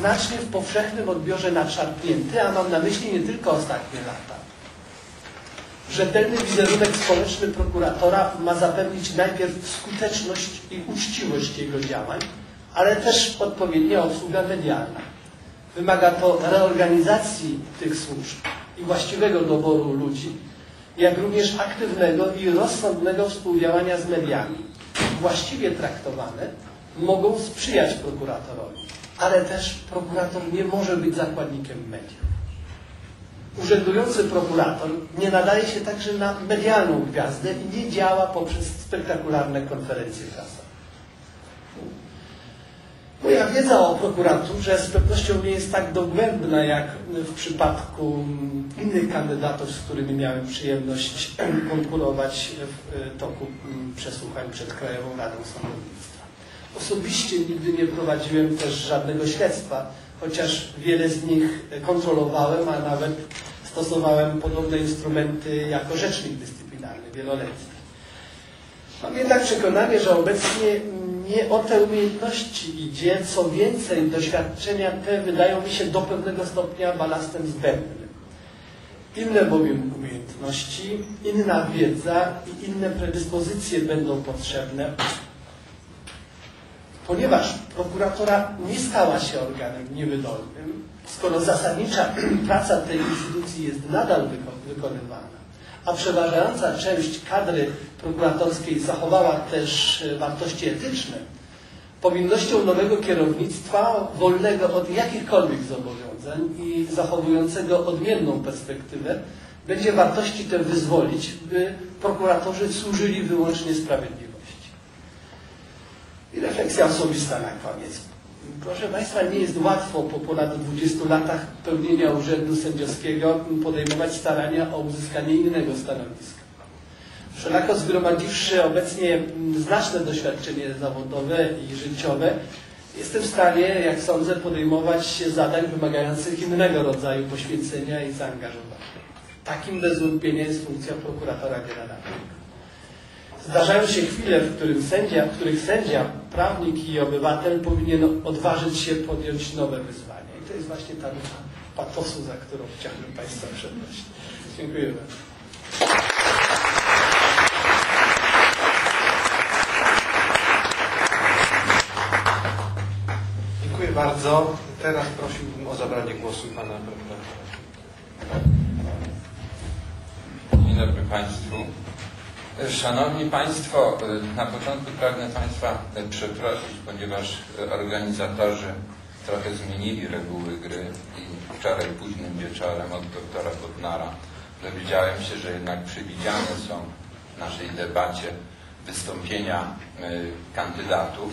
znacznie w powszechnym odbiorze nadszarpnięty, a mam na myśli nie tylko ostatnie lata. Rzetelny wizerunek społeczny prokuratora ma zapewnić najpierw skuteczność i uczciwość jego działań, ale też odpowiednia obsługa medialna. Wymaga to reorganizacji tych służb i właściwego doboru ludzi, jak również aktywnego i rozsądnego współdziałania z mediami. Właściwie traktowane mogą sprzyjać prokuratorowi, ale też prokurator nie może być zakładnikiem mediów. Urzędujący prokurator nie nadaje się także na medialną gwiazdę i nie działa poprzez spektakularne konferencje prasowe. Moja wiedza o prokuraturze z pewnością nie jest tak dogłębna jak w przypadku innych kandydatów, z którymi miałem przyjemność konkurować w toku przesłuchań przed Krajową Radą Sądownictwa. Osobiście nigdy nie prowadziłem też żadnego śledztwa, chociaż wiele z nich kontrolowałem, a nawet stosowałem podobne instrumenty jako rzecznik dyscyplinarny wieloletni. Mam jednak przekonanie, że obecnie nie o te umiejętności idzie, co więcej, doświadczenia te wydają mi się do pewnego stopnia balastem zbędnym. Inne bowiem umiejętności, inna wiedza i inne predyspozycje będą potrzebne, ponieważ prokuratora nie stała się organem niewydolnym, skoro zasadnicza praca tej instytucji jest nadal wykonywana, a przeważająca część kadry prokuratorskiej zachowała też wartości etyczne, powinnością nowego kierownictwa, wolnego od jakichkolwiek zobowiązań i zachowującego odmienną perspektywę, będzie wartości te wyzwolić, by prokuratorzy służyli wyłącznie sprawiedliwości. I refleksja osobista na koniec. Proszę Państwa, nie jest łatwo po ponad 20 latach pełnienia urzędu sędziowskiego podejmować starania o uzyskanie innego stanowiska. Wszelako zgromadziwszy obecnie znaczne doświadczenie zawodowe i życiowe, jestem w stanie, jak sądzę, podejmować się zadań wymagających innego rodzaju poświęcenia i zaangażowania. Takim bez wątpienia jest funkcja prokuratora generalnego. Zdarzają się chwile, w, którym sędzia, w których sędzia, prawnik i obywatel powinien odważyć się podjąć nowe wyzwania. I to jest właśnie ta ducha patosu, za którą chciałbym Państwa przeprosić. Dziękuję bardzo. Dziękuję bardzo. Teraz prosiłbym o zabranie głosu Pana prokuratora. Dzień dobry Państwu. Szanowni Państwo, na początku pragnę Państwa przeprosić, ponieważ organizatorzy trochę zmienili reguły gry i wczoraj późnym wieczorem od doktora Bodnara dowiedziałem się, że jednak przewidziane są w naszej debacie wystąpienia kandydatów.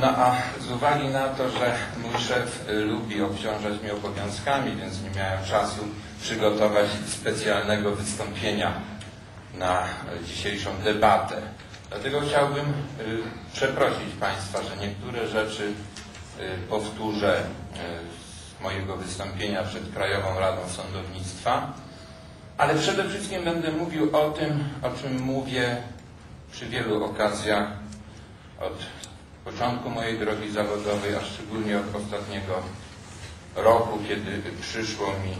No a z uwagi na to, że mój szef lubi obciążać mnie obowiązkami, więc nie miałem czasu przygotować specjalnego wystąpienia na dzisiejszą debatę. Dlatego chciałbym przeprosić Państwa, że niektóre rzeczy powtórzę z mojego wystąpienia przed Krajową Radą Sądownictwa, ale przede wszystkim będę mówił o tym, o czym mówię przy wielu okazjach od początku mojej drogi zawodowej, a szczególnie od ostatniego roku, kiedy przyszło mi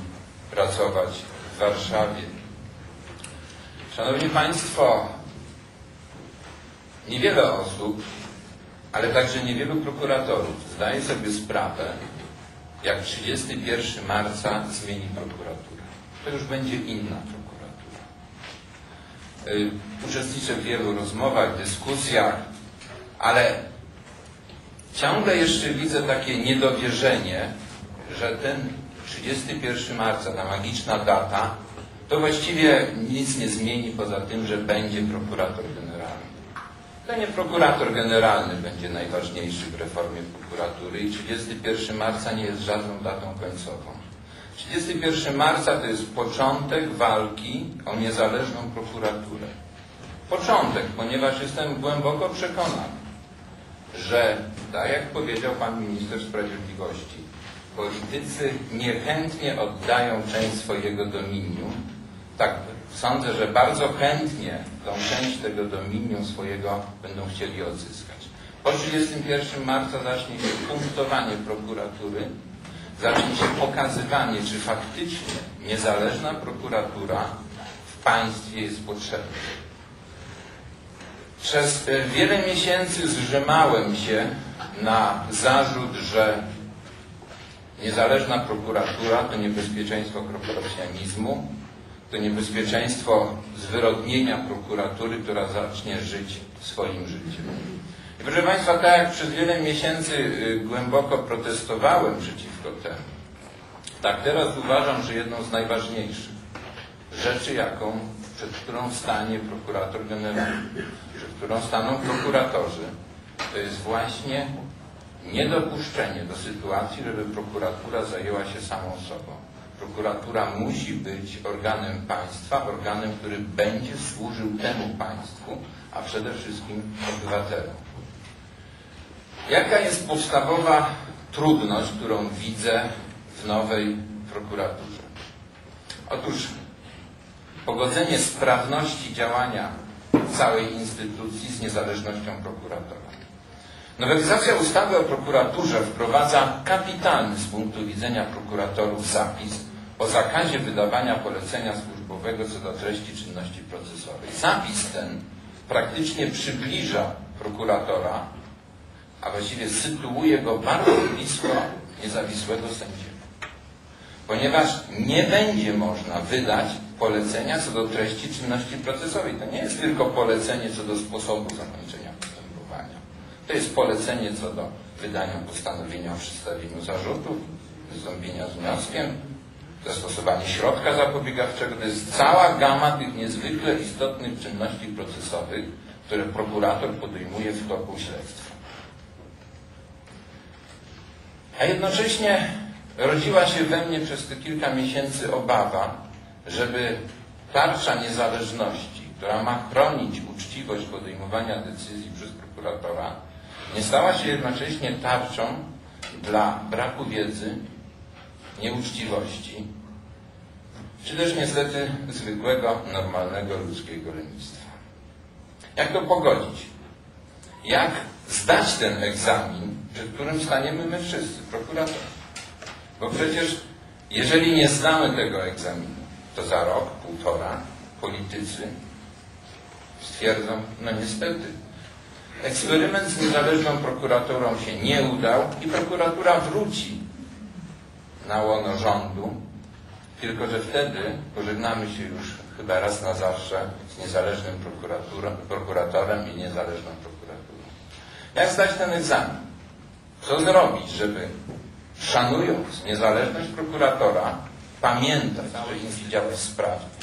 pracować w Warszawie. Szanowni Państwo, niewiele osób, ale także niewielu prokuratorów zdaje sobie sprawę, jak 31 marca zmieni prokuraturę. To już będzie inna prokuratura. Uczestniczę w wielu rozmowach, dyskusjach, ale ciągle jeszcze widzę takie niedowierzenie, że ten 31 marca, ta magiczna data, to właściwie nic nie zmieni poza tym, że będzie prokurator generalny. To nie prokurator generalny będzie najważniejszy w reformie prokuratury i 31 marca nie jest żadną datą końcową. 31 marca to jest początek walki o niezależną prokuraturę. Początek, ponieważ jestem głęboko przekonany, że, tak jak powiedział Pan Minister Sprawiedliwości, politycy niechętnie oddają część swojego dominium. Tak, sądzę, że bardzo chętnie tą część tego dominium swojego będą chcieli odzyskać. Po 31 marca zacznie się punktowanie prokuratury, zacznie się pokazywanie, czy faktycznie niezależna prokuratura w państwie jest potrzebna. Przez e, wiele miesięcy zrzymałem się na zarzut, że niezależna prokuratura to niebezpieczeństwo korporacjonizmu, to niebezpieczeństwo zwyrodnienia prokuratury, która zacznie żyć swoim życiem. I proszę Państwa, tak jak przez wiele miesięcy y, głęboko protestowałem przeciwko temu, tak teraz uważam, że jedną z najważniejszych rzeczy, jaką, przed którą stanie prokurator generalny, przed którą staną prokuratorzy, to jest właśnie niedopuszczenie do sytuacji, żeby prokuratura zajęła się samą sobą. Prokuratura musi być organem państwa, organem, który będzie służył temu państwu, a przede wszystkim obywatelom. Jaka jest podstawowa trudność, którą widzę w nowej prokuraturze? Otóż pogodzenie sprawności działania całej instytucji z niezależnością prokuratora. Nowelizacja ustawy o prokuraturze wprowadza kapitalny z punktu widzenia prokuratorów zapis o zakazie wydawania polecenia służbowego co do treści czynności procesowej. Zapis ten praktycznie przybliża prokuratora, a właściwie sytuuje go bardzo blisko niezawisłego sędziego. Ponieważ nie będzie można wydać polecenia co do treści czynności procesowej. To nie jest tylko polecenie co do sposobu zakończenia. To jest polecenie co do wydania postanowienia o przedstawieniu zarzutów, wystąpienia z wnioskiem, zastosowanie środka zapobiegawczego. To jest cała gama tych niezwykle istotnych czynności procesowych, które prokurator podejmuje w toku śledztwa. A jednocześnie rodziła się we mnie przez te kilka miesięcy obawa, żeby tarcza niezależności, która ma chronić uczciwość podejmowania decyzji przez prokuratora, nie stała się jednocześnie tarczą dla braku wiedzy, nieuczciwości, czy też niestety zwykłego, normalnego ludzkiego lenistwa. Jak to pogodzić? Jak zdać ten egzamin, przed którym staniemy my wszyscy, prokuratorzy? Bo przecież jeżeli nie zdamy tego egzaminu, to za rok, półtora politycy stwierdzą, no niestety, eksperyment z niezależną prokuraturą się nie udał i prokuratura wróci na łono rządu, tylko że wtedy pożegnamy się już chyba raz na zawsze z niezależnym prokuratorem i niezależną prokuraturą. Jak zdać ten egzamin? Co zrobić, żeby szanując niezależność prokuratora, pamiętać, że jest sprawny.